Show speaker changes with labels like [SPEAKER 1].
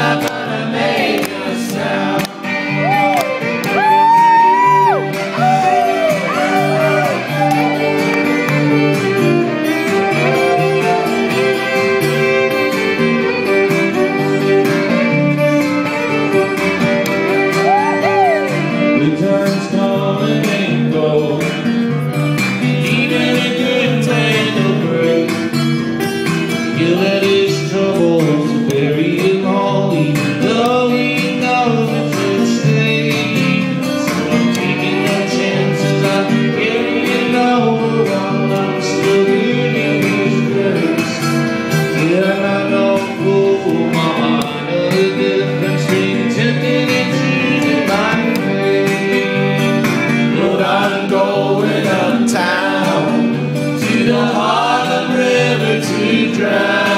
[SPEAKER 1] never the Harlem River to drown.